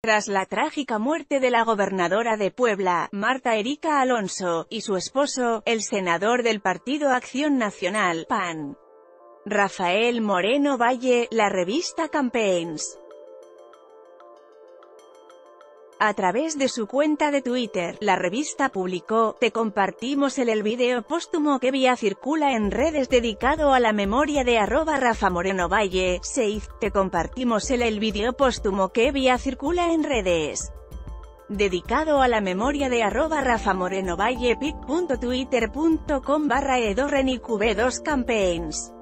Tras la trágica muerte de la gobernadora de Puebla, Marta Erika Alonso, y su esposo, el senador del Partido Acción Nacional, PAN, Rafael Moreno Valle, la revista Campaigns, a través de su cuenta de Twitter, la revista publicó, te compartimos el, el video póstumo que vía circula en redes dedicado a la memoria de arroba Rafa Moreno Valle, 6, te compartimos el, el video póstumo que vía circula en redes dedicado a la memoria de arroba Rafa Moreno Valle pic.twitter.com barra edorrenicv2 campaigns.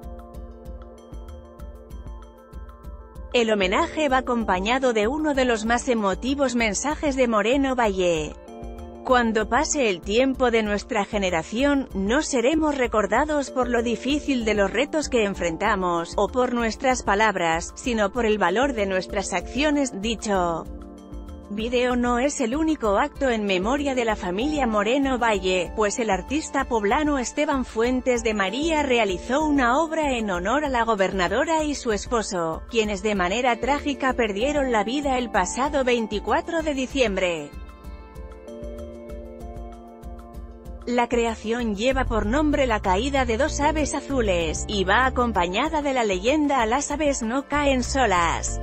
El homenaje va acompañado de uno de los más emotivos mensajes de Moreno Valle. Cuando pase el tiempo de nuestra generación, no seremos recordados por lo difícil de los retos que enfrentamos, o por nuestras palabras, sino por el valor de nuestras acciones, dicho video no es el único acto en memoria de la familia Moreno Valle, pues el artista poblano Esteban Fuentes de María realizó una obra en honor a la gobernadora y su esposo, quienes de manera trágica perdieron la vida el pasado 24 de diciembre. La creación lleva por nombre la caída de dos aves azules, y va acompañada de la leyenda las aves no caen solas.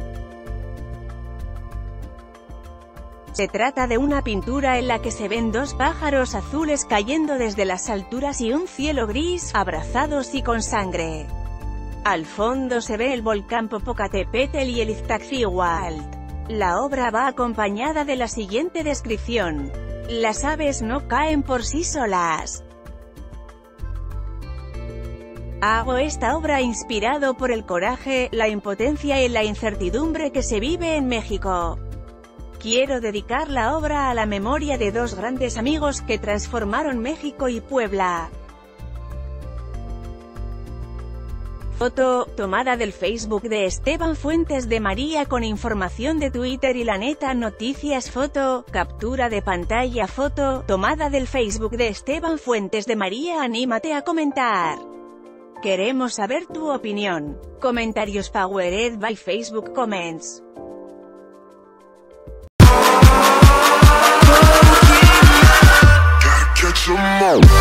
Se trata de una pintura en la que se ven dos pájaros azules cayendo desde las alturas y un cielo gris, abrazados y con sangre. Al fondo se ve el volcán Popocatépetl y el Iztaccíhuatl. La obra va acompañada de la siguiente descripción. Las aves no caen por sí solas. Hago esta obra inspirado por el coraje, la impotencia y la incertidumbre que se vive en México. Quiero dedicar la obra a la memoria de dos grandes amigos que transformaron México y Puebla. Foto, tomada del Facebook de Esteban Fuentes de María con información de Twitter y la neta noticias Foto, captura de pantalla Foto, tomada del Facebook de Esteban Fuentes de María Anímate a comentar. Queremos saber tu opinión. Comentarios Powered by Facebook Comments. go.